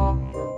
Música